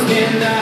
can I?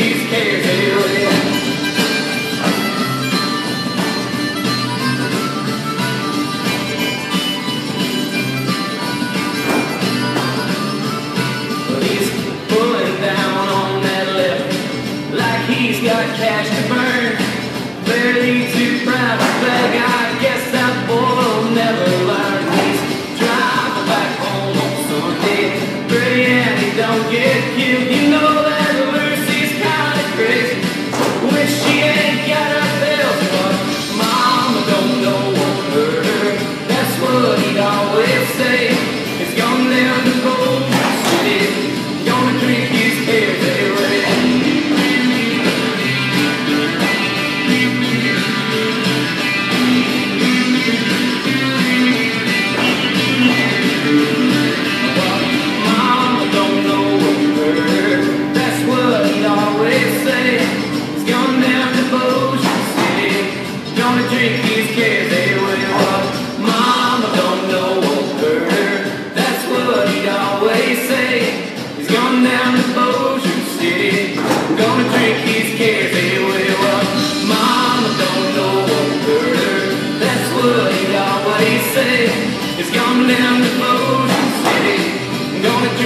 flash to burn. Barely too proud to beg. I guess that boy will never learn. He's driving back home on Sunday. Pretty and he don't get killed, you know.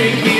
Thank you.